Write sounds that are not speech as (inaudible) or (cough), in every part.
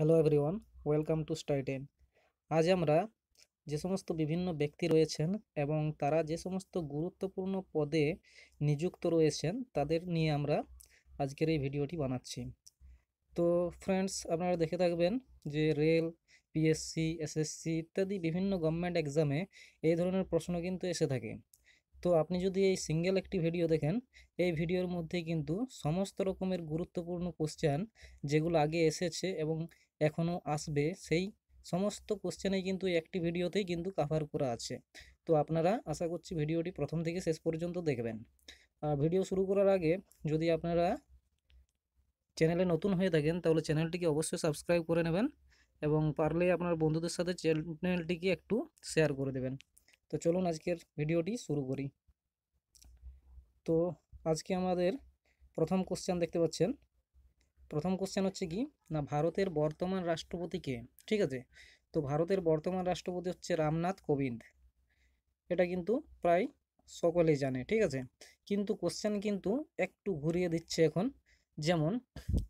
Hello everyone welcome to স্টাইটেন আজ আমরা যে সমস্ত বিভিন্ন ব্যক্তি রয়েছেন এবং তারা যে সমস্ত গুরুত্বপূর্ণ পদে নিযুক্ত রয়েছেন, তাদের নিয়ে আমরা আজকের এই ভিডিওটি বানাচ্ছি। তো ফ্রেন্ডস আপনারা দেখে থাকবেন যে রেল পিএসসি এসএসসি ইত্যাদি বিভিন্ন গভর্নমেন্ট এক্সামে এই ধরনের প্রশ্ন কিন্তু এসে থাকে। তো আপনি যদি এই সিঙ্গেল একটি ভিডিও দেখেন, এই ভিডিওর মধ্যে কিন্তু সমস্ত রকমের গুরুত্বপূর্ণ কোশ্চেন যেগুলো আগে এসেছে এবং এখনও আসবে। সেই সমস্ত কোশ্চেনেই কিন্তু একটি ভিডিওতেই কিন্তু কাভার করা আছে। তো আপনারা আশা করছি ভিডিওটি প্রথম থেকে শেষ পর্যন্ত দেখবেন। আর ভিডিও শুরু করার আগে যদি আপনারা চ্যানেলে নতুন হয়ে থাকেন, তাহলে চ্যানেলটিকে অবশ্যই সাবস্ক্রাইব করে নেবেন এবং পারলে আপনার বন্ধুদের সাথে চ্যানেলটিকে একটু শেয়ার করে দেবেন। তো চলুন আজকের ভিডিওটি শুরু করি। তো আজকে আমাদের প্রথম কোশ্চেন দেখতে পাচ্ছেন। প্রথম কোশ্চেন হচ্ছে কি, না ভারতের বর্তমান রাষ্ট্রপতি কে ঠিক আছে? তো ভারতের বর্তমান রাষ্ট্রপতি হচ্ছে রামনাথ কোবিন্দ। এটা কিন্তু প্রায় সকলেই জানে, ঠিক আছে? কিন্তু কোশ্চেন কিন্তু একটু ঘুরিয়ে দিচ্ছে এখন। যেমন,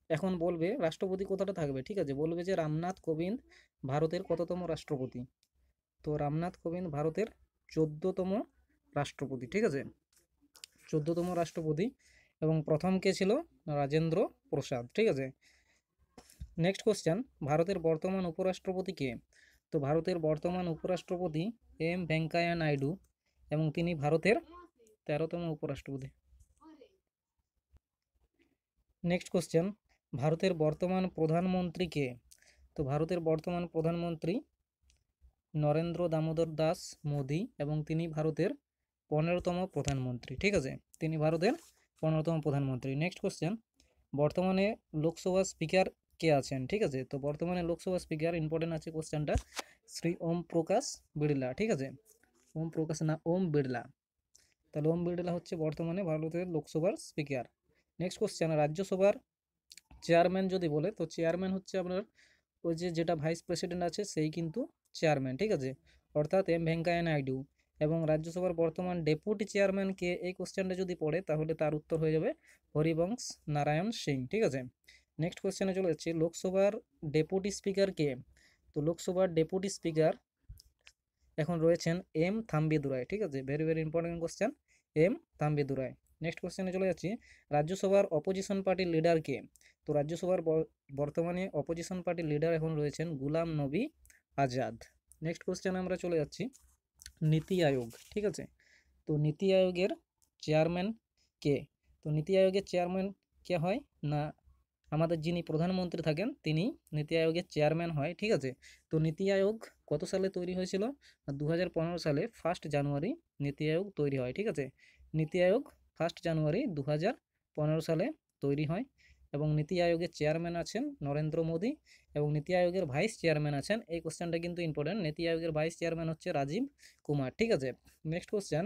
এখন বলবে রাষ্ট্রপতি কোথাটা থাকবে, ঠিক আছে? বলবে যে রামনাথ কোবিন্দ ভারতের কততম রাষ্ট্রপতি? তো রামনাথ কোবিন্দ ভারতের চোদ্দতম রাষ্ট্রপতি, ঠিক আছে? চোদ্দতম রাষ্ট্রপতি। এবং প্রথম কে ছিল? রাজেন্দ্র প্রসাদ, ঠিক আছে? নেক্সট কোশ্চেন ভারতের বর্তমান উপরাষ্ট্রপতি কে? তো ভারতের বর্তমান উপরাষ্ট্রপতি এম ভেঙ্কাইয়া নাইডু এবং তিনি ভারতের তেরোতম উপরাষ্ট্রপতি। নেক্সট কোশ্চেন ভারতের বর্তমান প্রধানমন্ত্রী কে? তো ভারতের বর্তমান প্রধানমন্ত্রী নরেন্দ্র দামোদর দাস মোদি এবং তিনি ভারতের পনেরোতম প্রধানমন্ত্রী, ঠিক আছে? তিনি ভারতের পনেরোতম প্রধানমন্ত্রী। নেক্সট কোশ্চেন বর্তমানে লোকসভা স্পিকার কে আছেন? ঠিক আছে? তো বর্তমানে লোকসভা স্পিকার ইম্পর্টেন্ট আছে কোশ্চেনটা শ্রী ওম প্রকাশ বিড়লা, ঠিক আছে? ওম প্রকাশ না, ওম বিড়লা। তাহলে ওম বিড়লা হচ্ছে বর্তমানে ভারতের লোকসভার স্পিকার নেক্সট কোশ্চেন রাজ্যসভার চেয়ারম্যান যদি বলে, তো চেয়ারম্যান হচ্ছে আপনার ওই যে যেটা ভাইস প্রেসিডেন্ট আছে, সেই কিন্তু চেয়ারম্যান ঠিক আছে? অর্থাৎ এম ভেঙ্কাইয়া নাইডু এবং রাজ্যসভার বর্তমান ডেপুটি চেয়ারম্যানকে এই কোশ্চেনটা যদি পড়ে, তাহলে তার উত্তর হয়ে যাবে হরিবংশ নারায়ণ সিং, ঠিক আছে? নেক্সট কোশ্চেনে চলে যাচ্ছে, লোকসভার ডেপুটি স্পিকার কে? তো লোকসভার ডেপুটি স্পিকার এখন রয়েছেন এম থাম্বিদুরাই, ঠিক আছে? Very very important question M Thambidurai. Next কোশ্চেনে চলে যাচ্ছি, রাজ্যসভার অপোজিশন পার্টির লিডার কে? তো রাজ্যসভার বর্তমানে অপোজিশন পার্টির লিডার এখন রয়েছেন গুলাম নবী আজাদ। নেক্সট কোশ্চেনে আমরা চলে যাচ্ছি নীতি আয়োগ, ঠিক আছে? তো নীতি আয়োগের চেয়ারম্যান কে? তো নীতি আয়োগের চেয়ারম্যান কে হয়? না, আমাদের যিনি প্রধানমন্ত্রী থাকেন, তিনি নীতি আয়োগের চেয়ারম্যান হয়, ঠিক আছে? তো নীতি আয়োগ কত সালে তৈরি হয়েছিল? দু হাজার পনেরো সালে ফার্স্ট জানুয়ারি নীতি আয়োগ তৈরি হয়, ঠিক আছে? নীতি আয়োগ ফার্স্ট জানুয়ারি দু হাজার পনেরো সালে তৈরি হয়। এবং নীতি আয়োগের চেয়ারম্যান আছেন নরেন্দ্র মোদী এবং নীতি আয়োগের ভাইস চেয়ারম্যান আছেন। এই কোশ্চেনটা কিন্তু ইম্পর্টেন্ট নীতি আয়োগের ভাইস চেয়ারম্যান হচ্ছে রাজীব কুমার, ঠিক আছে? নেক্সট কোশ্চেন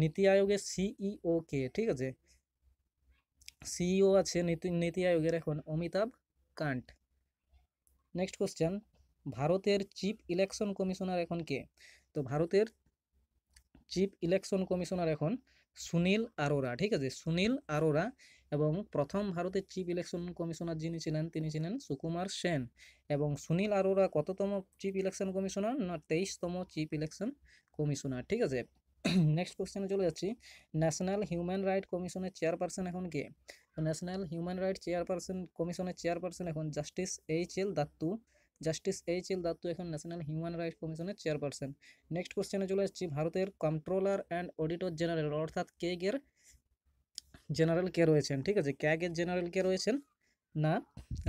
নীতি আয়োগের সিইও কে, ঠিক আছে? সিইও আছে নীতি নীতি আয়োগের এখন অমিতাভ কান্ট নেক্সট কোশ্চেন ভারতের চিফ ইলেকশন কমিশনার এখন কে? তো ভারতের চিফ ইলেকশন কমিশনার এখন সুনীল আরোরা, ঠিক আছে? সুনীল আরোরা এবং প্রথম ভারতের চিফ ইলেকশন কমিশনার যিনি ছিলেন, তিনি ছিলেন সুকুমার সেন এবং সুনীল আরোরা কততম চিফ ইলেকশন কমিশনার না তেইশতম চিফ ইলেকশন কমিশনার ঠিক আছে? (clears throat) নেক্সট কোশ্চেনে চলে যাচ্ছি। ন্যাশনাল হিউম্যান রাইট কমিশনের চেয়ারপারসন এখন কে? ন্যাশনাল হিউম্যান রাইট চেয়ারপারসন কমিশনের চেয়ারপারসন এখন justice H L Dattu justice H L Dattu এখন ন্যাশনাল হিউম্যান রাইট কমিশনের চেয়ারপারসন নেক্সট কোশ্চেনে চলে যাচ্ছি। ভারতের কন্ট্রোলার অ্যান্ড অডিটর জেনারেল অর্থাৎ কেগের জেনারেল কে রয়েছেন, ঠিক আছে? ক্যাগের জেনারেল কে রয়েছেন? না,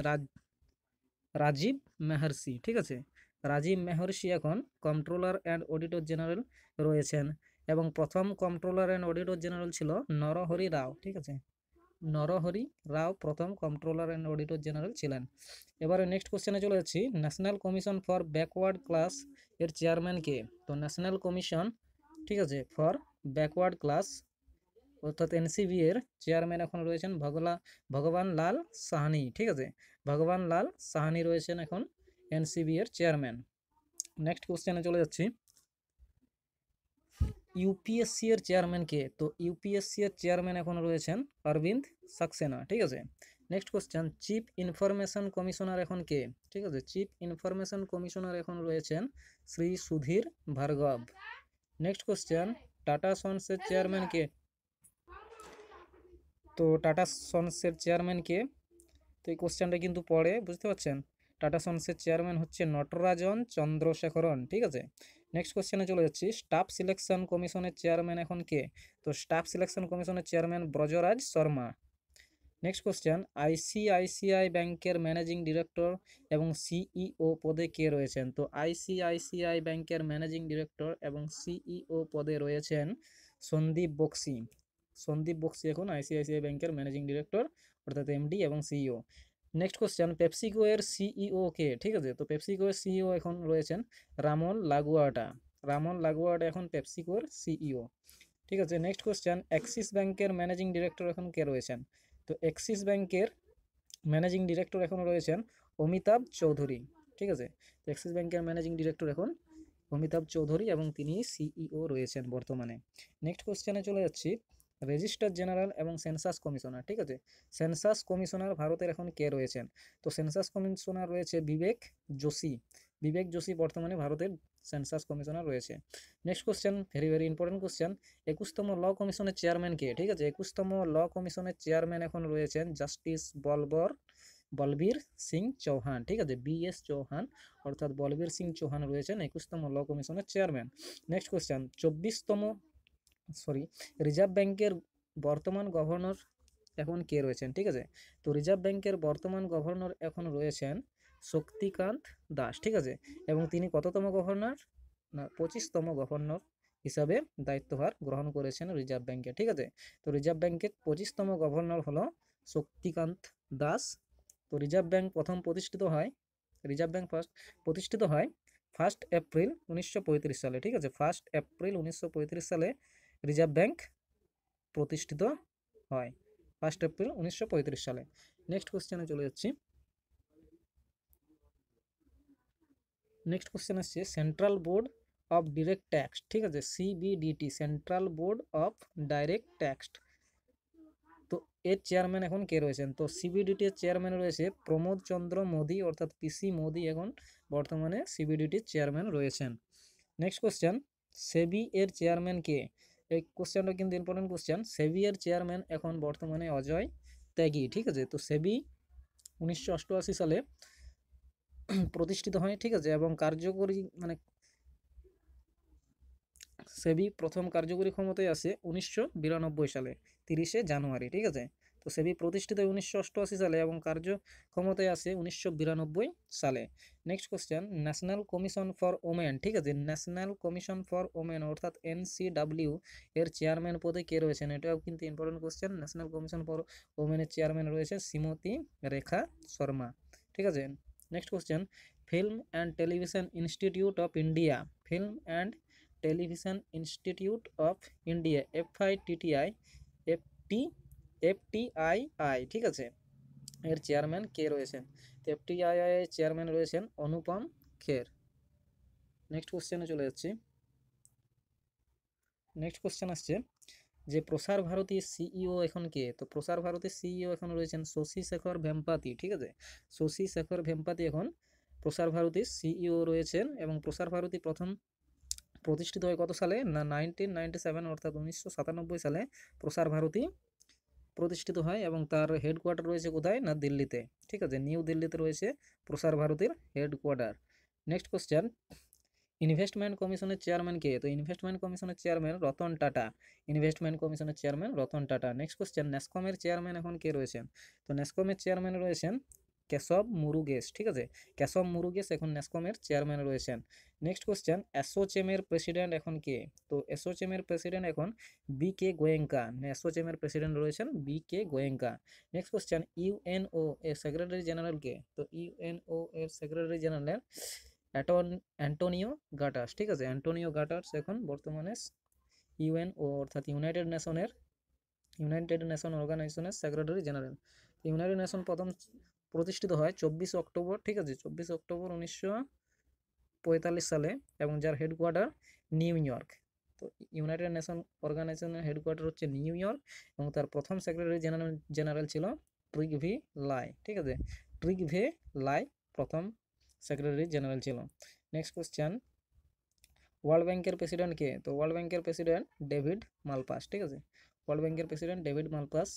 রাজ, রাজীব মেহর্ষি, ঠিক আছে? রাজীব মেহর্ষি এখন কন্ট্রোলার অ্যান্ড অডিটর জেনারেল রয়েছেন এবং প্রথম কন্ট্রোলার অ্যান্ড অডিটর জেনারেল ছিল নরহরি রাও, ঠিক আছে? নরহরি রাও প্রথম কন্ট্রোলার অ্যান্ড অডিটর জেনারেল ছিলেন। এবারে নেক্সট কোশ্চেনে চলে যাচ্ছি। National commission for backward class এর চেয়ারম্যান কে? তো ন্যাশনাল কমিশন ঠিক আছে? ফর ব্যাকওয়ার্ড ক্লাস অর্থাৎ এনসিবি এর চেয়ারম্যান এখন রয়েছেন ভগলা ভগবান লাল সাহানি ঠিক আছে? ভগবান লাল সাহানি রয়েছেন এখন এনসিবি এর চেয়ারম্যান। নেক্সট কোশ্চেনে চলে যাচ্ছি। ইউপিএসসি এর চেয়ারম্যান কে? তো ইউপিএসসি এর চেয়ারম্যান এখন রয়েছেন অরবিন্দ সাক্সেনা ঠিক আছে? Next question chief information commissioner এখন কে? ঠিক আছে? চিফ ইনফরমেশন কমিশনার এখন রয়েছেন Shri Sudhir Bhargava. Next question tata সন্সের চেয়ারম্যান কে? তো টাটা সন্সের চেয়ারম্যান কে তো এই কোশ্চেনটা কিন্তু পড়ে বুঝতে পারছেন? টাটা সন্সের চেয়ারম্যান হচ্ছে নটরাজন চন্দ্রশেখরন, ঠিক আছে? নেক্সট কোশ্চেনে চলে যাচ্ছি। স্টাফ সিলেকশন কমিশনের চেয়ারম্যান এখন কে? তো স্টাফ সিলেকশন কমিশনের chairman Brajraj Sharma. Next question ICICI ব্যাংকের ম্যানেজিং ডিরেক্টর এবং সিইও পদে কে রয়েছেন? তো আইসিআইসিআই ব্যাংকের ম্যানেজিং ডিরেক্টর এবং সিইও পদে রয়েছেন সন্দীপ বক্সি। সন্দীপ বক্সি এখন আইসিআইসিআই ব্যাংকের ম্যানেজিং ডিরেক্টর, অর্থাৎ এমডি এবং সিইও। নেক্সট কোশ্চেন পেপসিকো এর সিইও কে ঠিক আছে? তো পেপসিকো এর সিইও এখন রয়েছেন রামন লাগুয়াটা। রামন লাগুয়াটা এখন পেপসিকোর সিইও। ঠিক আছে নেক্সট কোশ্চেন অ্যাক্সিস ব্যাংকের ম্যানেজিং ডিরেক্টর এখন কে রয়েছেন? তো অ্যাক্সিস ব্যাংকের ম্যানেজিং ডিরেক্টর এখন রয়েছেন অমিতাভ চৌধুরী। ঠিক আছে? তো অ্যাক্সিস ব্যাংকের ম্যানেজিং ডিরেক্টর এখন অমিতাভ চৌধুরী এবং তিনি সিইও রয়েছেন বর্তমানে। নেক্সট কোশ্চেনে চলে যাচ্ছি। রেজিস্ট্রার জেনারেল এবং সেন্সাস কমিশনার, ঠিক আছে? সেন্সাস কমিশনার ভারতের এখন কে রয়েছেন? তো সেন্সাস কমিশনার রয়েছে বিবেক যোশী। বিবেক যোশী বর্তমানে ভারতের সেন্সাস কমিশনার রয়েছে। Next question very very important question একুশতম law কমিশনের চেয়ারম্যান কে? ঠিক আছে? একুশতম ল কমিশনের চেয়ারম্যান এখন রয়েছেন জাস্টিস বলবর, বলবীর সিং চৌহান, ঠিক আছে? বি এস চৌহান, অর্থাৎ বলবীর সিং চৌহান রয়েছেন একুশতম ল কমিশনের চেয়ারম্যান নেক্সট কোশ্চেন চব্বিশতম সরি, রিজার্ভ ব্যাংকের বর্তমান গভর্নর এখন কে রয়েছেন? ঠিক আছে? তো রিজার্ভ ব্যাংকের বর্তমান গভর্নর এখন রয়েছেন শক্তিকান্ত দাস, ঠিক আছে? এবং তিনি কততম গভর্নর? না, পঁচিশতম গভর্নর হিসাবে দায়িত্বভার গ্রহণ করেছেন রিজার্ভ ব্যাংকে, ঠিক আছে? তো রিজার্ভ ব্যাংকের পঁচিশতম গভর্নর হলো শক্তিকান্ত দাস। তো রিজার্ভ ব্যাংক প্রথম প্রতিষ্ঠিত হয়, রিজার্ভ ব্যাংক ফার্স্ট প্রতিষ্ঠিত হয় ফার্স্ট এপ্রিল উনিশশো পঁয়ত্রিশ সালে, ঠিক আছে? ফার্স্ট এপ্রিল উনিশশো পঁয়ত্রিশ সালে রিজার্ভ ব্যাংক প্রতিষ্ঠিত হয় ফার্স্ট এপ্রিল উনিশশো পঁয়ত্রিশ সালে। নেক্সট কোশ্চেনে চলে যাচ্ছি। নেক্সট কোশ্চেন আসছে, central board of direct tax ঠিক আছে? CBDT central board of direct tax তো এর চেয়ারম্যান এখন কে রয়েছেন? তো সিবিডিটি এর চেয়ারম্যান রয়েছে প্রমোদ চন্দ্র মোদি, অর্থাৎ পিসি মোদি এখন বর্তমানে সিবিডিটির চেয়ারম্যান রয়েছেন। নেক্সট কোশ্চেন, সেবি এর চেয়ারম্যান কে? এই কোশ্চেনটা কিন্তু ইম্পর্টেন্ট কোশ্চেন সেবিয়ের চেয়ারম্যান এখন বর্তমানে অজয় ত্যাগী, ঠিক আছে? তো সেবি উনিশশো অষ্টআশি সালে প্রতিষ্ঠিত হয় ঠিক আছে? এবং কার্যকরী মানে সেবি প্রথম কার্যকরী ক্ষমতায় আসে উনিশশো বিরানব্বই সালে, তিরিশে জানুয়ারি, ঠিক আছে? তো সেবি প্রতিষ্ঠিত উনিশশো অষ্টআশি সালে এবং কার্য ক্ষমতায় আসে উনিশশো বিরানব্বই সালে। Next question national commission for women ঠিক আছে? ন্যাশনাল কমিশন ফর ওমেন অর্থাৎ এনসিডাব্লিউ এর চেয়ারম্যান পদে কে রয়েছেন? এটাও কিন্তু important question national commission for ওমেনের chairman রয়েছে শ্রীমতী রেখা শর্মা। ঠিক আছে? Next question film and television institute of India film and television institute of India FITTI FT FTII ঠিক আছে? এর চেয়ারম্যান কে রয়েছেন? তো এফটিআইআই এর চেয়ারম্যান রয়েছেন অনুপম খের। নেক্সট কোশ্চেনে চলে যাচ্ছি। নেক্সট কোশ্চেন আসছে, যে প্রসার ভারতীর সিইও এখন কে? তো প্রসার ভারতীর সিইও এখন রয়েছেন শশী শেখর ভেম্পাতি, ঠিক আছে? শশী শেখর ভেম্পাতি এখন প্রসার ভারতীর সিইও রয়েছেন এবং প্রসার ভারতী প্রথম প্রতিষ্ঠিত হয় কত সালে? না নাইনটিন নাইনটি সেভেন অর্থাৎ উনিশশো সাতানব্বই সালে প্রসার ভারতী প্রতিষ্ঠিত হয় এবং তার হেডকোয়ার্টার রয়েছে কোথায়? না, দিল্লিতে। ঠিক আছে, নিউ দিল্লিতে রয়েছে প্রসার ভারতীর হেডকোয়ার্টার নেক্সট কোশ্চেন ইনভেস্টমেন্ট কমিশনের চেয়ারম্যান কে? তো ইনভেস্টমেন্ট কমিশনের চেয়ারম্যান রতন টাটা। ইনভেস্টমেন্ট কমিশনের chairman Ratan Tata. Next question ন্যাসকমের chairman এখন কে রয়েছেন? তো ন্যাসকমের চেয়ারম্যান রয়েছেন কেশব মুরুগেশ, ঠিক আছে? কেশব মুরুগেশ এখন ন্যাসকমের চেয়ারম্যান রয়েছেন। নেক্সট কোশ্চেন অ্যাসোচেমের প্রেসিডেন্ট এখন কে? তো অ্যাসোচেমের প্রেসিডেন্ট এখন বি কে গোয়েঙ্কা অ্যাসোচেমের প্রেসিডেন্ট রয়েছেন B K Goenka next question UNO এর সেক্রেটারি জেনারেল কে? তো ইউএনও এর সেক্রেটারি জেনারেল অ্যান্টোনিও গাটার্স ঠিক আছে? অ্যান্টোনিও গাটার্স এখন বর্তমানে ইউএনও অর্থাৎ ইউনাইটেড নেশনের ইউনাইটেড নেশন অর্গানাইজেশনের সেক্রেটারি জেনারেল ইউনাইটেড নেশন প্রথম প্রতিষ্ঠিত হয় চব্বিশে অক্টোবর, ঠিক আছে? চব্বিশে অক্টোবর উনিশশো পঁয়তাল্লিশ সালে এবং যার হেডকোয়ার্টার নিউ ইয়র্ক। তো ইউনাইটেড নেশন অর্গানাইজেশনের হেডকোয়ার্টার হচ্ছে নিউ ইয়র্ক এবং তার প্রথম সেক্রেটারি জেনারেল জেনারেল ছিল ট্রিক ভি লাই, ঠিক আছে? ট্রিগভে লাই প্রথম সেক্রেটারি জেনারেল ছিল। নেক্সট কোশ্চেন ওয়ার্ল্ড ব্যাংকের প্রেসিডেন্ট কে? তো ওয়ার্ল্ড ব্যাংকের প্রেসিডেন্ট ডেভিড মালপাস, ঠিক আছে? ওয়ার্ল্ড ব্যাংকের president David Malpass.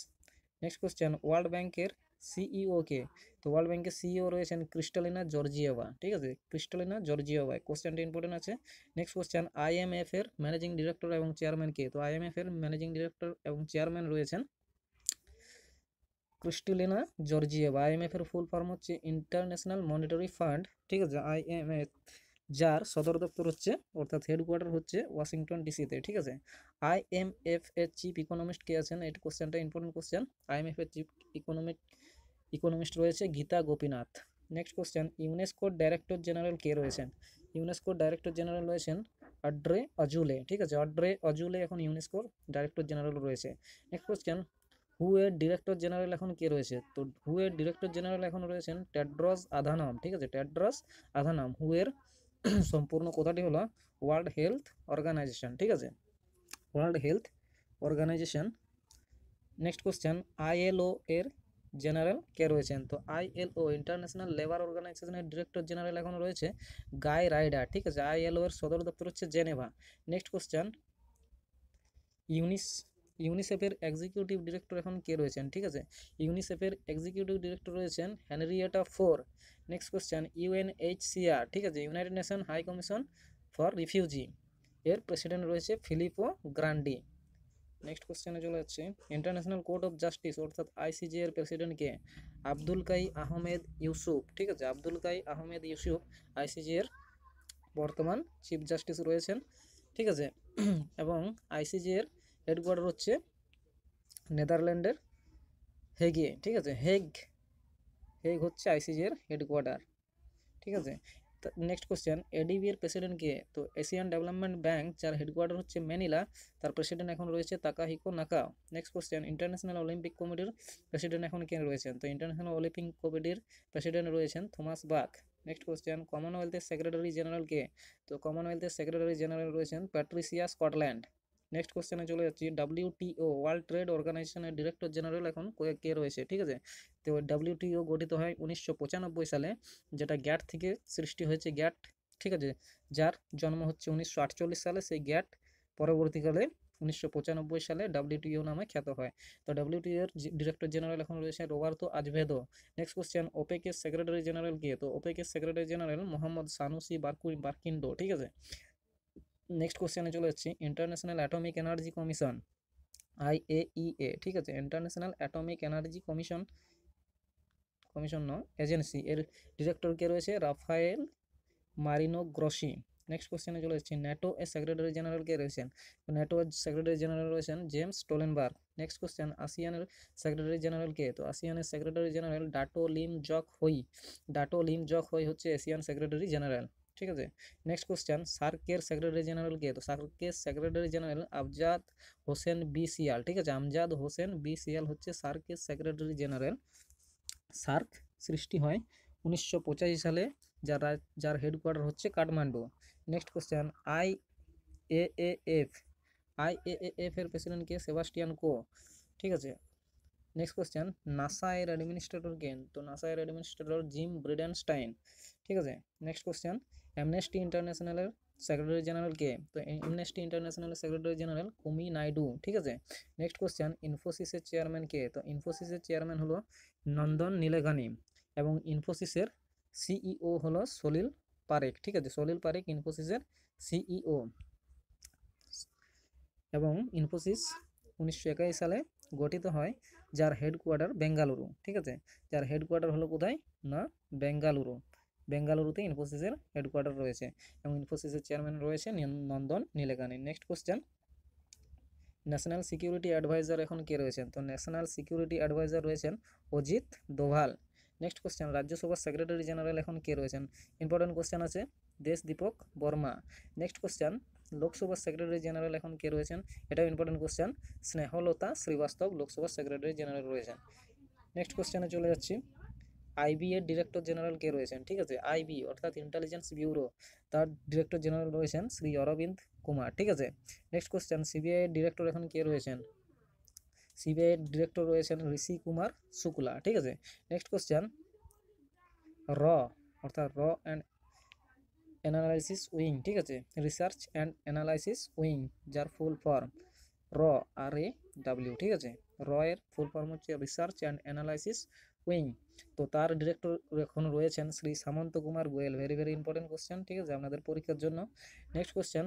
Next question world ব্যাংকের সিইও কে, তো ওয়ার্ল্ড ব্যাংকের সিইও রয়েছেন ক্রিস্টালিনা জর্জিয়েভা ঠিক আছে? ক্রিস্টালিনা জর্জিয়েভা কোশ্চেনটা ইম্পর্টেন্ট আছে। নেক্সট কোশ্চেন আইএমএফ এর ম্যানেজিং ডিরেক্টর এবং চেয়ারম্যান কে, তো আইএমএফ এর ম্যানেজিং ডিরেক্টর এবং চেয়ারম্যান রয়েছেন ক্রিস্টালিনা জর্জিয়েভা আইএমএফ এর ফুল ফর্ম হচ্ছে ইন্টারন্যাশনাল মনিটারি ফান্ড ঠিক আছে? আইএমএফ যার সদর দপ্তর হচ্ছে, অর্থাৎ হেডকোয়ার্টার হচ্ছে ওয়াশিংটন ডিসিতে ঠিক আছে? আইএমএফ এর চিফ ইকোনমিস্ট কে আছেন, এই কোশ্চেনটা ইম্পর্টেন্ট কোশ্চেন আইএমএফ এর চিফ ইকোনমিক ইকোনমিস্ট রয়েছে গীতা গোপীনাথ। নেক্সট কোশ্চেন ইউনেস্কোর ডাইরেক্টর জেনারেল কে রয়েছেন? ইউনেস্কোর ডাইরেক্টর জেনারেল রয়েছেন অড্রে অজুলে, ঠিক আছে? অড্রে অজুলে এখন ইউনেস্কোর ডাইরেক্টর জেনারেল রয়েছে। নেক্সট কোশ্চেন হু এর ডিরেক্টর জেনারেল এখন কে রয়েছে? তো হু এর ডিরেক্টর জেনারেল এখন রয়েছেন টেড্রস আধানাম, ঠিক আছে? টেড্রস আধানাম হু এর (clears throat) সম্পূর্ণ কথাটি হলো ওয়ার্ল্ড হেলথ অর্গানাইজেশন ঠিক আছে? World health organisation next question ILO এর জেনারেল কে রয়েছেন? তো আইএলও ইন্টারন্যাশনাল লেবার অর্গানাইজেশনের ডিরেক্টর জেনারেল এখন রয়েছে গাই রাইডার ঠিক আছে? আইএলও এর সদর দপ্তর হচ্ছে জেনেভা। নেক্সট কোশ্চেন ইউনিস, ইউনিসেফের এক্সিকিউটিভ ডিরেক্টর এখন কে রয়েছেন? ঠিক আছে? ইউনিসেফের এক্সিকিউটিভ ডিরেক্টর রয়েছেন Henrietta Fore next question UNHCR ঠিক আছে? United nation high commission for refugee এর প্রেসিডেন্ট রয়েছে ফিলিপো গ্রান্ডি নেক্সট কোশ্চেনে চলে যাচ্ছে। ইন্টারন্যাশনাল কোর্ট অফ জাস্টিস অর্থাৎ আইসিজে এর প্রেসিডেন্ট কে? আব্দুল কাই আহমেদ ইউসুফ, ঠিক আছে? আব্দুল কাই আহমেদ ইউসুফ আইসিজে এর বর্তমান চিফ জাস্টিস রয়েছেন, ঠিক আছে? এবং আইসিজে এর হেডকোয়ার্টার হচ্ছে নেদারল্যান্ডের হেগে, ঠিক আছে? হেগ হেগ হচ্ছে আইসিজে এর হেডকোয়ার্টার ঠিক আছে? নেক্সট কোশ্চেন এডিবি প্রেসিডেন্ট কে? তো এশিয়ান ডেভেলপমেন্ট ব্যাংক যার হেডকোয়ার্টার হচ্ছে ম্যানিলা তার প্রেসিডেন্ট এখন রয়েছে Takehiko Nakao next question international olympic কমিটির প্রেসিডেন্ট এখন কে রয়েছেন? তো ইন্টারন্যাশনাল অলিম্পিক কমিটির প্রেসিডেন্ট রয়েছেন থমাস বাক নেক্সট কোশ্চেন কমনওয়েলথের সেক্রেটারি জেনারেল কে? তো কমনওয়েলথের সেক্রেটারি জেনারেল রয়েছেন প্যাট্রিসিয়া স্কটল্যান্ড নেক্সট কোশ্চেনে চলে যাচ্ছি। ডাব্লিউটিও ওয়ার্ল্ড ট্রেড অর্গানাইজেশনের ডিরেক্টর জেনারেল এখন কে রয়েছে, ঠিক আছে? তো ডাব্লিউটিও গঠিত হয় উনিশশো পঁচানব্বই সালে, যেটা গ্যাট থেকে সৃষ্টি হয়েছে, গ্যাট, ঠিক আছে? যার জন্ম হচ্ছে উনিশশো আটচল্লিশ সালে, সেই গ্যাট পরবর্তীকালে উনিশশো পঁচানব্বই সালে ডাব্লিউটিও নামে খ্যাত হয়। তো ডাব্লিউটিও ডিরেক্টর জেনারেল এখন রয়েছে রোবার্তো আজভেদো। নেক্সট কোশ্চেন ওপেকের সেক্রেটারি জেনারেল কে? তো ওপেকের সেক্রেটারি জেনারেল মোহাম্মদ সানুসি বারকু বার্কিন্ডো, ঠিক আছে? নেক্সট কোশ্চেনে চলে যাচ্ছি। International atomic energy commission IAEA ঠিক আছে? International atomic energy commission commission ন এজেন্সি এর ডিরেক্টর কে রয়েছে? রাফায়েল মারিনো গ্রসি নেক্সট কোশ্চেনে চলে যাচ্ছি। ন্যাটো এর সেক্রেটারি জেনারেল কে রয়েছেন? ন্যাটো এর সেক্রেটারি জেনারেল রয়েছেন জেমস টোলেনবার্গ নেক্সট কোশ্চেন আসিয়ানের সেক্রেটারি জেনারেল কে? তো আসিয়ানের secretary general Dato Lim Jock Hoi Dato Lim Jock হই হচ্ছে এশিয়ান সেক্রেটারি জেনারেল ঠিক আছে? নেক্সট কোশ্চেন সার্কের সেক্রেটারি জেনারেল কে? তো সার্কের secretary general Amjad Hussain B Sial ঠিক আছে? আমজাদ হোসেন বি সিয়াল হচ্ছে সার্কের সেক্রেটারি জেনারেল সার্ক সৃষ্টি হয় উনিশশো পঁচাশি সালে, যার যার হেডকোয়ার্টার হচ্ছে Kathmandu. Next question I A F I A F এর প্রেসিডেন্ট কে সেবাস্টিয়ান কো ঠিক আছে? নেক্সট কোশ্চেন নাসা এর অ্যাডমিনিস্ট্রেটর কে? তো নাসা এর অ্যাডমিনিস্ট্রেটর জিম ব্রিডেনস্টাইন ঠিক আছে? নেক্সট কোশ্চেন অ্যামনেস্টি ইন্টারন্যাশনালের সেক্রেটারি জেনারেল কে? তো অ্যামনেস্টি ইন্টারন্যাশনালের সেক্রেটারি জেনারেল কুমি নাইডু ঠিক আছে? নেক্সট কোশ্চেন ইনফোসিসের চেয়ারম্যান কে? তো ইনফোসিসের চেয়ারম্যান হলো নন্দন নীলেগানি এবং ইনফোসিসের সিইও হলো সলিল পারেক ঠিক আছে? সলিল পারেখ ইনফোসিসের সিইও এবং ইনফোসিস উনিশশো একাশি সালে গঠিত হয় যার হেডকোয়ার্টার বেঙ্গালুরু, ঠিক আছে? যার হেডকোয়ার্টার হলো কোথায়? না, বেঙ্গালুরু। বেঙ্গালুরুতে ইনফোসিসের হেডকোয়ার্টার রয়েছে এবং ইনফোসিসের চেয়ারম্যান রয়েছে Nandan Nilekani. Next question national security adviser এখন কে রয়েছেন? তো ন্যাশনাল সিকিউরিটি অ্যাডভাইজার রয়েছেন অজিত দোভাল। নেক্সট কোশ্চেন রাজ্যসভার সেক্রেটারি জেনারেল এখন কে রয়েছেন? ইম্পর্টেন্ট কোশ্চেন আছে। দেশ দীপক বর্মা। নেক্সট কোশ্চেন লোকসভার সেক্রেটারি জেনারেল এখন কে রয়েছেন? এটাও ইম্পর্টেন্ট কোশ্চেন স্নেহলতা শ্রীবাস্তব লোকসভার সেক্রেটারি জেনারেল রয়েছেন। নেক্সট কোশ্চেনে চলে যাচ্ছি আইবি এর ডিরেক্টর জেনারেল কে রয়েছেন, ঠিক আছে? আইবি অর্থাৎ ইন্টেলিজেন্স ব্যুরো তার ডিরেক্টর জেনারেল রয়েছেন শ্রী অরবিন্দ কুমার, ঠিক আছে? নেক্সট কোশ্চেন সিবিআই এর ডিরেক্টর এখন কে রয়েছেন? সিবিআই ডিরেক্টর রয়েছেন ঋষি কুমার শুক্লা, ঠিক আছে? নেক্সট কোশ্চেন র অর্থাৎ র অ্যান্ড অ্যানালাইসিস উইং ঠিক আছে? রিসার্চ অ্যান্ড অ্যানালাইসিস উইং যার ফুল ফর্ম র, আর, এ ডাব্লিউ ঠিক আছে? র এর ফুল ফর্ম হচ্ছে রিসার্চ অ্যান্ড অ্যানালাইসিস উইং তো তার ডিরেক্টর এখন রয়েছেন Shri Samant Kumar Goel. Very very important question ঠিক আছে? আপনাদের পরীক্ষার জন্য। নেক্সট কোশ্চেন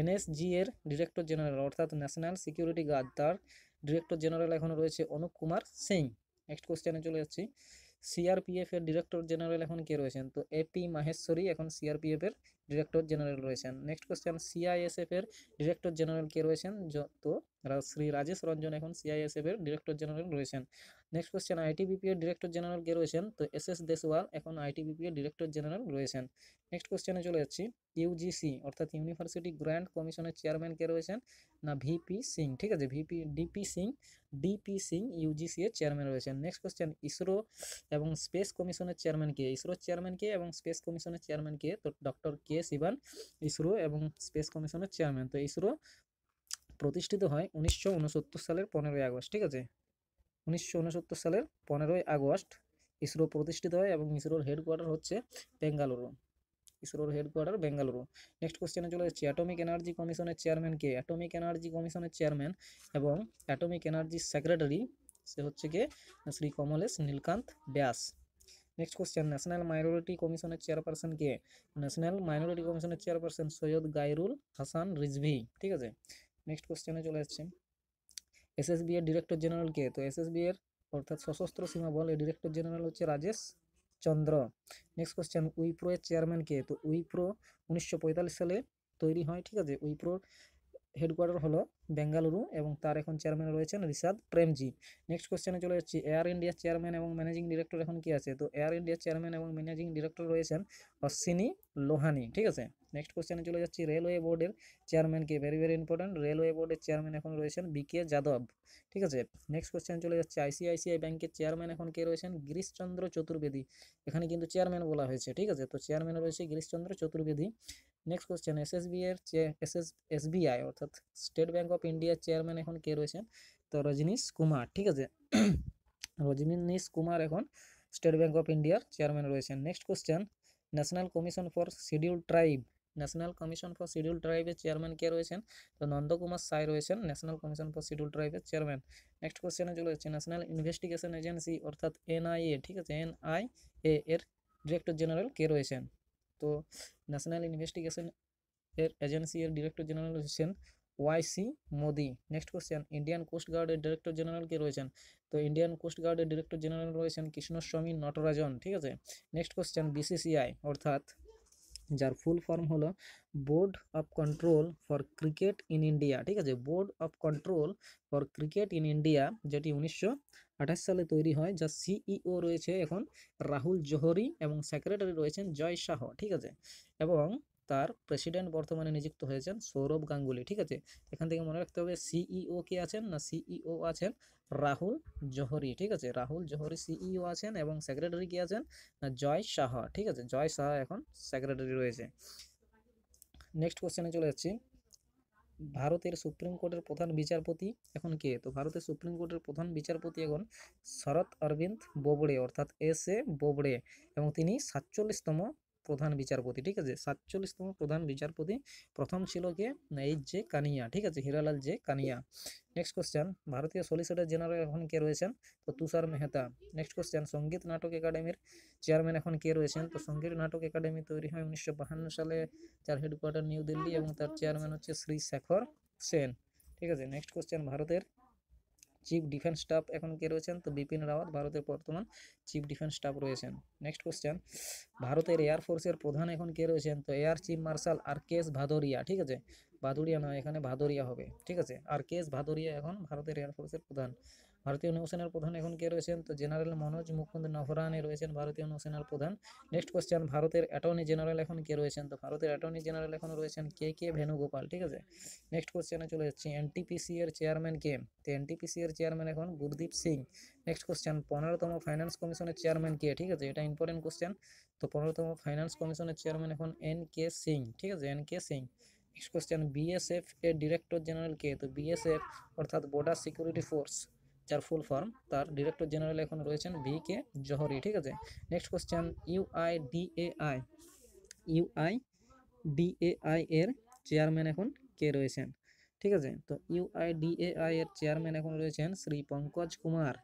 এনএসজি এর ডিরেক্টর জেনারেল অর্থাৎ ন্যাশনাল সিকিউরিটি গার্ড তার ডিরেক্টর জেনারেল এখন রয়েছে অনুপ কুমার সিং। নেক্সট কোশ্চেনে চলে যাচ্ছি। সিআরপিএফ এর ডিরেক্টর জেনারেল এখন কে রয়েছেন? তো এপি মাহেশ্বরী এখন সিআরপিএফ এর ডিরেক্টর জেনারেল রয়েছেন। নেক্সট কোশ্চেন সিআইএসএফ এর ডিরেক্টর জেনারেল কে রয়েছেন? তো শ্রী রাজেশ রঞ্জন এখন সিআইএসএফ এর ডিরেক্টর জেনারেল রয়েছেন। নেক্সট কোশ্চেন আইটিবিপি এর ডিরেক্টর জেনারেল কে রয়েছেন? তো এস এস দেশওয়াল এখন আইটিবিপি এর ডিরেক্টর জেনারেল রয়েছেন। নেক্সট কোশ্চেনে চলে যাচ্ছি। ইউজিসি অর্থাৎ ইউনিভার্সিটি গ্র্যান্ড কমিশনের চেয়ারম্যান কে রয়েছেন? না ভিপি সিং, ঠিক আছে? VP DP Singh DP Singh UGC এর চেয়ারম্যান রয়েছেন। নেক্সট কোশ্চেন ইসরো এবং স্পেস কমিশনের চেয়ারম্যান কে? ইসরোর চেয়ারম্যান কে এবং স্পেস কমিশনের চেয়ারম্যান কে? তো ডক্টর কে শিবান ইসরো এবং স্পেস কমিশনের চেয়ারম্যান। তো ইসরো প্রতিষ্ঠিত হয় উনিশশো উনসত্তর সালের পনেরোই আগস্ট, ঠিক আছে? উনিশশো উনসত্তর সালের পনেরোই আগস্ট ইসরো প্রতিষ্ঠিত হয় এবং ইসরোর হেডকোয়ার্টার হচ্ছে বেঙ্গালুরু। ইসরোর হেডকোয়ার্টার বেঙ্গালুরু। নেক্সট কোশ্চেনে চলে যাচ্ছে। অ্যাটমিক এনার্জি কমিশনের চেয়ারম্যান কে? অ্যাটমিক এনার্জি কমিশনের চেয়ারম্যান এবং অ্যাটমিক এনার্জি সেক্রেটারি সে হচ্ছে কে? Shri Kamlesh Nilkanth Vyas. Next question national minority কমিশনের চেয়ারপারসন কে? ন্যাশনাল মাইনরিটি কমিশনের চেয়ারপারসন সৈয়দ গাইরুল হাসান রিজভি। ঠিক আছে? নেক্সট কোশ্চেনে চলে যাচ্ছে। এসএসবি এর ডিরেক্টর জেনারেল কে? তো এসএসবি এর অর্থাৎ সশস্ত্র সীমা বল এর ডিরেক্টর জেনারেল হচ্ছে Rajesh Chandra. Next question Wipro এর চেয়ারম্যান কে? তো উইপ্রো উনিশশো পঁয়তাল্লিশ সালে তৈরি হয়। ঠিক আছে? উইপ্রোর হেডকোয়ার্টার হলো বেঙ্গালুরু এবং তার এখন চেয়ারম্যান রয়েছেন রিসাদ প্রেমজি। নেক্সট কোশ্চেনে চলে যাচ্ছি। এয়ার ইন্ডিয়ার চেয়ারম্যান এবং ম্যানেজিং ডিরেক্টর এখন কি আছে? তো এয়ার ইন্ডিয়ার চেয়ারম্যান এবং ম্যানেজিং ডিরেক্টর রয়েছেন অশ্বিনী লোহানি, ঠিক আছে? নেক্সট কোশ্চেনে চলে যাচ্ছি রেলওয়ে বোর্ডের চেয়ারম্যান কে। ভেরি ভেরি ইম্পর্টেন্ট রেলওয়ে বোর্ডের চেয়ারম্যান এখন রয়েছেন বি কে যাদব। ঠিক আছে? নেক্সট কোশ্চেন চলে যাচ্ছে আইসিআইসিআই ব্যাংকের চেয়ারম্যান এখন কে রয়েছেন? গিরিশচন্দ্র চতুর্বেদী। এখানে কিন্তু চেয়ারম্যান বলা হয়েছে, ঠিক আছে? তো চেয়ারম্যান রয়েছে Girishchandra Chaturvedi. Next question SSB এর এসএস এসবিআই অর্থাৎ স্টেট ব্যাংক অফ ইন্ডিয়ার চেয়ারম্যান এখন কে রয়েছেন? তো রজনীশ কুমার, ঠিক আছে? (clears throat) রজনীশ কুমার এখন স্টেট ব্যাংক অফ ইন্ডিয়ার চেয়ারম্যান রয়েছেন। Next question national commission for schedule tribe national commission for schedule ট্রাইবের chairman কে রয়েছেন? তো নন্দকুমার সাই রয়েছেন ন্যাশনাল কমিশন ফর শিডিউল ট্রাইবের চেয়ারম্যান নেক্সট কোশ্চেনে চলে যাচ্ছে ন্যাশনাল ইনভেস্টিগেশন এজেন্সি অর্থাৎ এনআইএ ঠিক আছে? এনআইএ এর ডিরেক্টর জেনারেল কে রয়েছেন? তো ন্যাশনাল ইনভেস্টিগেশন এর এজেন্সি এর ডিরেক্টর জেনারেল হচ্ছেন YC Modi. Next question Indian coast গার্ডের ডিরেক্টর জেনারেল কে রয়েছেন? তো ইন্ডিয়ান কোস্ট গার্ডের ডিরেক্টর জেনারেল রয়েছেন কৃষ্ণস্বামী নটরাজন, ঠিক আছে? নেক্সট কোশ্চেন বিসিসিআই অর্থাৎ যার ফুল ফর্ম হলো board of control for cricket in India ঠিক আছে? Board of control for cricket in India যেটি উনিশশো আঠাশ সালে তৈরি হয় যার সিইও রয়েছে এখন রাহুল জোহরি এবং সেক্রেটারি রয়েছেন জয় শাহ ঠিক আছে? এবং তার প্রেসিডেন্ট বর্তমানে নিযুক্ত হয়েছেন সৌরভ গাঙ্গুলি, ঠিক আছে? এখান থেকে মনে রাখতে হবে সিইও কে আছেন না সিইও আছেন রাহুল জোহরি, ঠিক আছে? রাহুল জোহরি সিইও আছেন এবং সেক্রেটারি কে আছেন না জয় সাহা, ঠিক আছে? জয় সাহা এখন সেক্রেটারি রয়েছে। নেক্সট কোশ্চেনে চলে যাচ্ছি। ভারতের সুপ্রিম কোর্টের প্রধান বিচারপতি এখন কে? তো ভারতের সুপ্রিম কোর্টের প্রধান বিচারপতি এখন শরৎ অরবিন্দ বোবড়ে, অর্থাৎ এস এ বোবড়ে এবং তিনি সাতচল্লিশতম প্রধান বিচারপতি, ঠিক আছে? সাতচল্লিশতম প্রধান বিচারপতি প্রথম ছিল কে? না এইচ জে কানিয়া, ঠিক আছে? Hiralal J Kania. Next question ভারতীয় সলিসিটর জেনারেল এখন কে রয়েছেন? তো তুষার মেহতা। নেক্সট কোশ্চেন সংগীত নাটক একাডেমির চেয়ারম্যান এখন কে রয়েছেন? তো সংগীত নাটক একাডেমি তৈরি হয় উনিশশো সালে। যার হেডকোয়ার্টার নিউ দিল্লি এবং তার চেয়ারম্যান হচ্ছে শ্রী শেখর সেন, ঠিক আছে? নেক্সট কোশ্চেন ভারতের চিফ ডিফেন্স স্টাফ এখন কে রয়েছেন? তো বিপিন রাওয়াত, ভারতের বর্তমান চিফ ডিফেন্স স্টাফ রয়েছেন। নেক্সট কোশ্চেন ভারতের এয়ারফোর্সের প্রধান এখন কে রয়েছেন? তো air chief marshal R K S Bhadauria ঠিক আছে? ভাদুরিয়া নয়, এখানে ভাদোরিয়া হবে, ঠিক আছে? আর কে এস ভাদোরিয়া এখন ভারতের এয়ারফোর্সের প্রধান। ভারতীয় নৌসেনার প্রধান এখন কে রয়েছেন? তো জেনারেল মনোজ মুকুন্দ নভরানে রয়েছেন ভারতীয় নৌসেনার প্রধান। নেক্সট কোয়েশ্চেন ভারতের অ্যাটর্নি জেনারেল এখন কে রয়েছেন? তো ভারতের অ্যাটর্নি জেনারেল এখন রয়েছেন কে কে ভেনুগোপাল ঠিক আছে? নেক্সট কোশ্চেনে চলে যাচ্ছি। এনটিপিসি এর চেয়ারম্যান কে? তো এনটিপিসি এর চেয়ারম্যান এখন গুরদীপ সিং। নেক্সট কোশ্চেন পনেরোতম ফাইন্যান্স কমিশনের চেয়ারম্যান কে? ঠিক আছে, এটা ইম্পর্টেন্ট কোয়েশ্চেন তো পনেরোতম ফাইন্যান্স কমিশনের চেয়ারম্যান এখন এন কে সিং, ঠিক আছে N K Singh. Next question BSF এর ডিরেক্টর জেনারেল কে? তো বিএসএফ অর্থাৎ বর্ডার সিকিউরিটি ফোর্স যার ফুল ফর্ম তার ডিরেক্টর জেনারেল এখন রয়েছেন ভি কে জহরি ঠিক আছে? Next question UIDAI UI DAI এর চেয়ারম্যান এখন কে রয়েছেন? ঠিক আছে? তো ইউআইডিএআই এর চেয়ারম্যান এখন রয়েছেন শ্রী পঙ্কজ কুমার।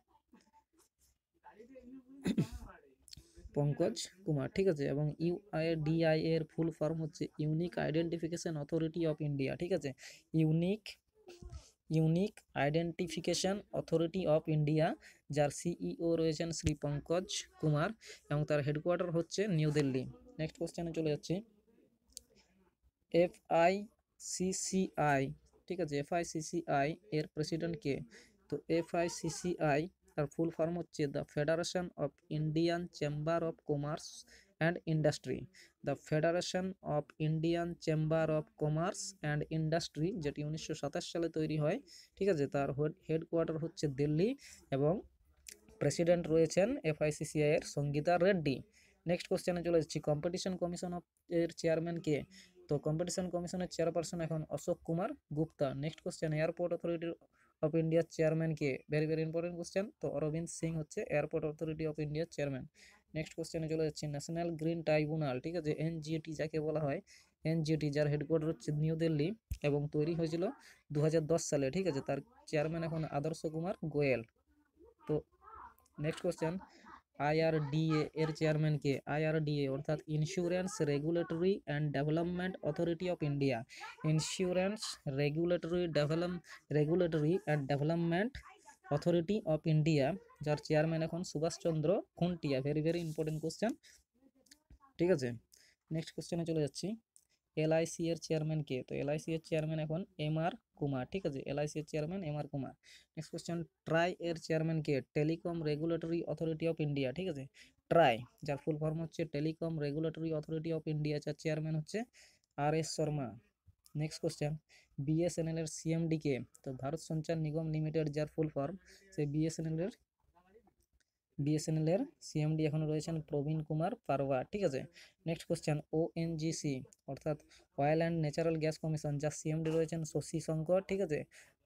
পঙ্কজ কুমার, ঠিক আছে? এবং ইউআইডিআই এর ফুল ফর্ম হচ্ছে unique identification authority of India ঠিক আছে? Unique unique identification authority of India, যার সিইও রয়েছেন শ্রী পঙ্কজ কুমার এবং তার হেডকোয়ার্টার হচ্ছে নিউ দিল্লি। নেক্সট কোশ্চেনে চলে যাচ্ছি। এফ আই সিসিআই ঠিক আছে এফ আই সিসিআই এর প্রেসিডেন্ট কে? তো এফ আই সিসিআই তার ফুল ফর্ম হচ্ছে the federation of Indian chamber of commerce and industry the federation of Indian chamber of commerce and industry যেটি উনিশশো সাতাশ সালে তৈরি হয়, ঠিক আছে? তার হেডকোয়ার্টার হচ্ছে দিল্লি এবং প্রেসিডেন্ট রয়েছেন এফআইসিসিআই এর সঙ্গীতা রেড্ডি। নেক্সট কোশ্চেনে চলে যাচ্ছি কম্পিটিশন কমিশন অফ এর চেয়ারম্যান কে? তো কম্পিটিশন কমিশনের চেয়ারপারসন এখন Ashok Kumar Gupta. Next question airport authority of ইন্ডিয়ার চেয়ারম্যান কে? ভেরি ভেরি ইম্পর্টেন্ট কোশ্চেন তো অরবিন্দ সিং হচ্ছে এয়ারপোর্ট অথরিটি অফ ইন্ডিয়ার চেয়ারম্যান নেক্সট কোশ্চেনে চলে যাচ্ছি ন্যাশনাল গ্রিন ট্রাইব্যুনাল ঠিক আছে? এনজিটি যাকে বলা হয় এনজিটি যার হেডকোয়ার্টার হচ্ছে নিউ দিল্লি এবং তৈরি হয়েছিল দু হাজার দশ সালে, ঠিক আছে? তার চেয়ারম্যান এখন আদর্শ কুমার গোয়েল। তো নেক্সট কোশ্চেন আইআরডিএ এর চেয়ারম্যান কে? আইআরডিএ অর্থাৎ insurance regulatory and development authority of India insurance regulatory develop regulatory and development authority of India যার চেয়ারম্যান এখন Subhash Chandra Khuntia very very important question ঠিক আছে? নেক্সট কোশ্চেনে চলে যাচ্ছি। এলআইসি এর চেয়ারম্যান কে? তো এলআইসি এর চেয়ারম্যান এখন এম আর কুমার ঠিক আছে? এলআইসি এর chairman M R Kumar next question TRAI এর chairman K? Telecom regulatory authority of India ঠিক আছে? ট্রাই যার ফুল ফর্ম হচ্ছে telecom regulatory authority of India যার চেয়ারম্যান হচ্ছে R S Sharma next question BSNL এর সিএমডি কে? তো ভারত সঞ্চার নিগম লিমিটেড যার ফুল ফর্ম সেই বিএসএনএল এর বিএসএনএল এর সিএমডি এখন রয়েছেন প্রবীণ কুমার পারওয়া, ঠিক আছে? নেক্সট কোশ্চেন ওএনজিসি অর্থাৎ oil and natural gas commission যার সিএমডি রয়েছেন শশী শঙ্কর, ঠিক আছে?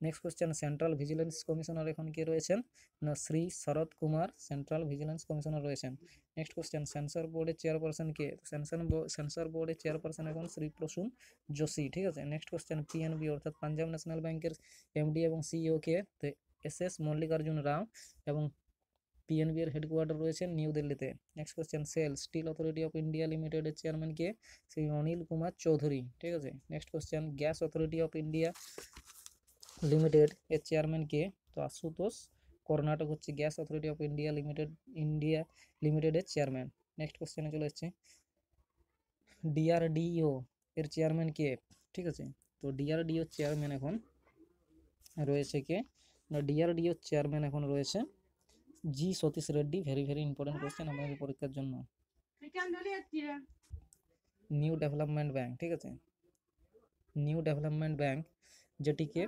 Next question central vigilance commissioner এখন কে রয়েছেন? না, Shri Sharad Kumar central vigilance commissioner রয়েছেন। নেক্সট কোশ্চেন সেন্সর বোর্ডের চেয়ারপারসন কে? সেন্সর সেন্সর বোর্ডের চেয়ারপারসন এখন শ্রী প্রসূন যোশী, ঠিক আছে? নেক্সট কোশ্চেন পিএনবি অর্থাৎ পাঞ্জাব ন্যাশনাল ব্যাংকের এমডি এবং সিইও কে? তো এস এস মল্লিকার্জুন রাও এবং পিএনবি এর হেডকোয়ার্টার রয়েছেন নিউ দিল্লিতে next question SAIL steel authority of India লিমিটেডের চেয়ারম্যান কে? শ্রী অনিল কুমার চৌধুরী, ঠিক আছে? Next question gas authority of India limited এর চেয়ারম্যান কে? তো আশুতোষ কর্ণাটক হচ্ছে gas authority of India limited India লিমিটেডের চেয়ারম্যান নেক্সট কোশ্চেনে চলে এসছে। ডিআরডিও এর চেয়ারম্যান কে? ঠিক আছে? তো ডিআরডিও চেয়ারম্যান এখন রয়েছে কে? ডিআরডিও চেয়ারম্যান এখন রয়েছে G Satish Reddy very very important question আপনাদের পরীক্ষার জন্য। নিউ ডেভেলপমেন্ট ব্যাংক ঠিক আছে? নিউ ডেভেলপমেন্ট ব্যাংক যেটিকে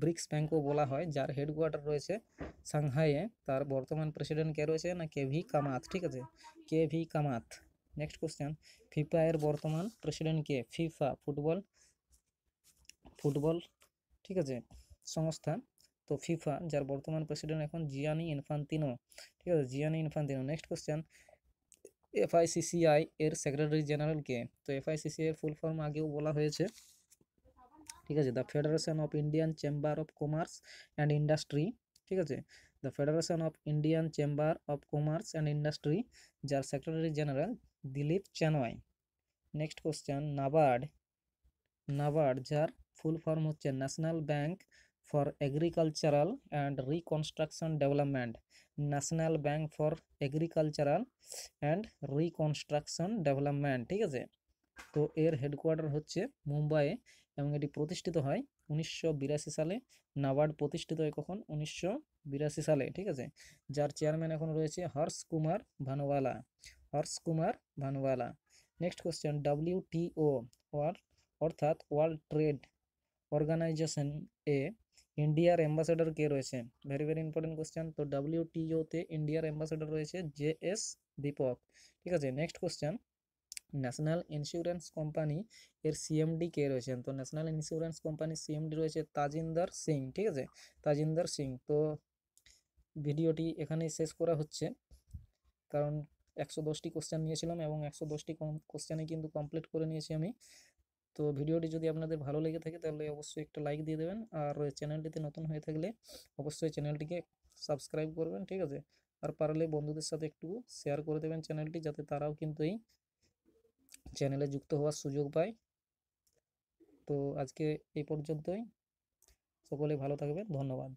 ব্রিক্স ব্যাংকও বলা হয়, যার হেডকোয়ার্টার রয়েছে সাংহাইয়ে। তার বর্তমান প্রেসিডেন্ট কে রয়েছে না, কে ভি কামাত, ঠিক আছে? K V Kamath. Next question FIFA এর বর্তমান প্রেসিডেন্ট কে? ফিফা ফুটবল ফুটবল ঠিক আছে? সংস্থা তো ফিফা যার বর্তমান প্রেসিডেন্ট এখন জিয়ানি ইনফান্তিনো ঠিক আছে Gianni Infantino next question FICCI এর সেক্রেটারি জেনারেল কে? তো এফআইসিসিআই এর ফুল ফর্ম আগেও বলা হয়েছে। ঠিক আছে the federation of Indian chamber of commerce and industry ঠিক আছে the federation of Indian chamber of commerce and industry যার secretary general Dilip Chenoy next question NABARD NABARD যার ফুল ফর্ম হচ্ছে national bank for agricultural and reconstruction development national bank for agricultural and reconstruction development ঠিক আছে? তো এর headquarter হচ্ছে মুম্বাইয়ে এবং এটি প্রতিষ্ঠিত হয় উনিশশো বিরাশি সালে। নাবার্ড প্রতিষ্ঠিত হয় কখন? উনিশশো বিরাশি সালে, ঠিক আছে? যার চেয়ারম্যান এখন রয়েছে Harsh Kumar Bhanwala. Harsh Kumar Bhanwala. Next question WTO অর্থাৎ ওয়ার্ল্ড ট্রেড অর্গানাইজেশন এ ইন্ডিয়ার অ্যাম্বাসেডর কে রয়েছে? ভেরি ভেরি ইম্পর্টেন্ট কোশ্চেন তো ডাব্লিউটিওতে ইন্ডিয়ার অ্যাম্বাসেডর রয়েছে জে এস দীপক। ঠিক আছে next question national insurance company এর সিএমডি কে রয়েছেন তো ন্যাশনাল ইন্স্যুরেন্স কোম্পানির সিএমডি রয়েছে তাজিন্দার সিং, ঠিক আছে? তাজিন্দার সিং। তো ভিডিওটি এখানেই শেষ করা হচ্ছে। কারণ একশো দশটি কোশ্চেন নিয়েছিলাম এবং একশো দশটি কোশ্চেনে কিন্তু কমপ্লিট করে নিয়েছি আমি। তো ভিডিওটি যদি আপনাদের ভালো লেগে থাকে তাহলে অবশ্যই একটা লাইক দিয়ে দেবেন। আর চ্যানেলটিতে নতুন হয়ে থাকলে অবশ্যই চ্যানেলটিকে সাবস্ক্রাইব করবেন, ঠিক আছে? আর পারলে বন্ধুদের সাথে একটু শেয়ার করে দেবেন চ্যানেলটি যাতে তারাও কিন্তু এই চ্যানেলে যুক্ত হওয়ার সুযোগ পায়। তো আজকে এই পর্যন্তই। সকলে ভালো থাকবেন। ধন্যবাদ।